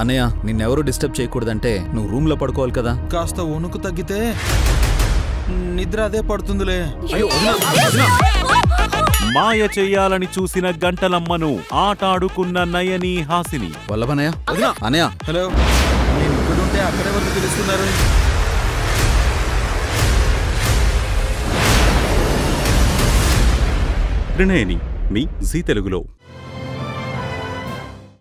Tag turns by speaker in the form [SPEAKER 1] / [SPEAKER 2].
[SPEAKER 1] అన్నయ్య నిన్నెవరూ డిస్టర్బ్ చేయకూడదంటే నువ్వు రూమ్లో పడుకోవాలి కదా.
[SPEAKER 2] కాస్త వణుకు తగ్గితే నిద్ర అదే పడుతుందిలే.
[SPEAKER 3] మాయ చెయ్యాలని చూసిన గంటలమ్మను ఆటాడుకున్న నయని హాసిని.
[SPEAKER 1] వల్లభనయ్య అన్నయ్య
[SPEAKER 2] హలో. నేను ఇక్కడుంటే అక్కడే వరకు తెలుస్తున్నారు
[SPEAKER 3] త్రినేని మీ జీ తెలుగులో.